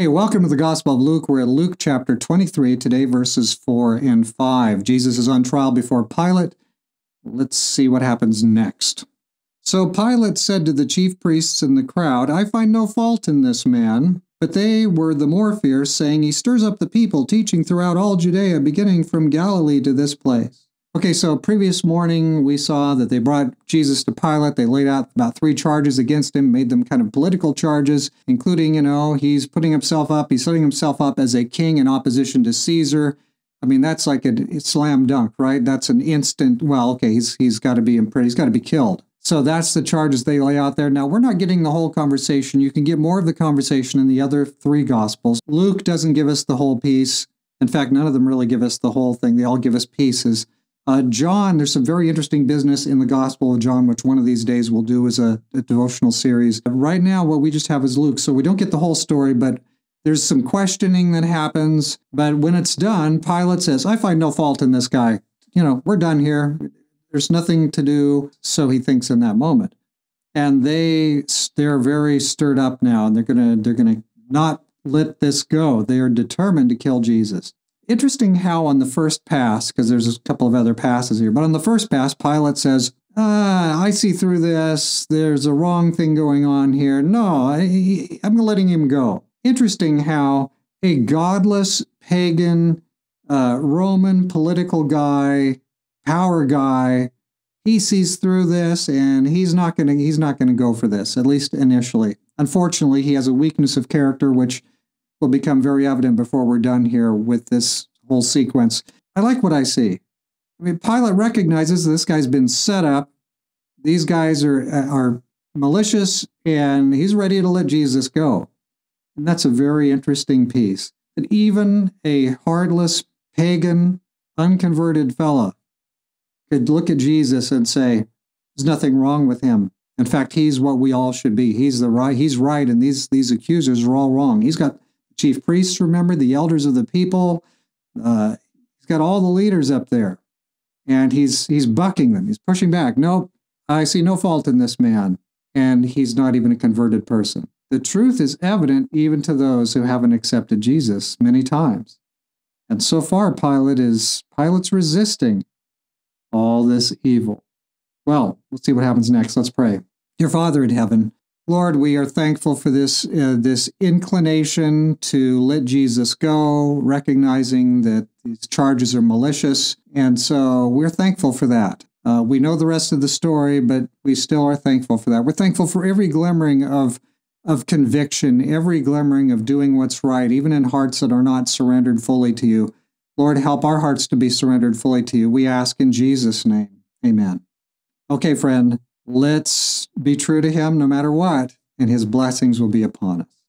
Hey, welcome to the Gospel of Luke. We're at Luke chapter 23, today verses 4 and 5. Jesus is on trial before Pilate. Let's see what happens next. So Pilate said to the chief priests and the crowd, I find no fault in this man. But they were the more fierce, saying, He stirs up the people, teaching throughout all Judea, beginning from Galilee to this place. Okay, so previous morning we saw that they brought Jesus to Pilate. They laid out about three charges against him, made them kind of political charges, including, you know, he's putting himself up, he's setting himself up as a king in opposition to Caesar. I mean, that's like a, slam dunk, right? That's an instant. Well, okay, he's he's got to be imprisoned. He's got to be killed. So that's the charges they lay out there. Now, we're not getting the whole conversation. You can get more of the conversation in the other three Gospels. Luke doesn't give us the whole piece. In fact, none of them really give us the whole thing. They all give us pieces. Uh, John, there's some very interesting business in the Gospel of John, which one of these days we'll do as a, a devotional series. Right now, what we just have is Luke, so we don't get the whole story, but there's some questioning that happens. But when it's done, Pilate says, I find no fault in this guy. You know, we're done here. There's nothing to do. So he thinks in that moment. And they they're very stirred up now, and they're gonna they're gonna not let this go. They are determined to kill Jesus. Interesting how on the first pass, because there's a couple of other passes here, but on the first pass, Pilate says, ah, I see through this. There's a wrong thing going on here. No, I, I'm letting him go. Interesting how a godless pagan uh, Roman political guy, power guy, he sees through this and he's not going to he's not going to go for this at least initially. Unfortunately, he has a weakness of character which will become very evident before we're done here with this whole sequence. I like what I see. I mean, Pilate recognizes this guy's been set up. These guys are uh, are malicious, and he's ready to let Jesus go. And that's a very interesting piece. That even a heartless, pagan, unconverted fella could look at Jesus and say, "There's nothing wrong with him. In fact, he's what we all should be. He's the right. He's right, and these these accusers are all wrong. He's got chief priests, remember, the elders of the people. Uh, he's got all the leaders up there, and he's he's bucking them. He's pushing back. Nope, I see no fault in this man, and he's not even a converted person. The truth is evident even to those who haven't accepted Jesus many times. And so far, Pilate is Pilate's resisting all this evil. Well, let's see what happens next. Let's pray. Dear Father in heaven, Lord, we are thankful for this uh, this inclination to let Jesus go, recognizing that these charges are malicious, and so we're thankful for that. Uh, we know the rest of the story, but we still are thankful for that. We're thankful for every glimmering of of conviction, every glimmering of doing what's right, even in hearts that are not surrendered fully to you. Lord, help our hearts to be surrendered fully to you. We ask in Jesus' name. Amen. Okay, friend, Let's be true to Him no matter what, and His blessings will be upon us.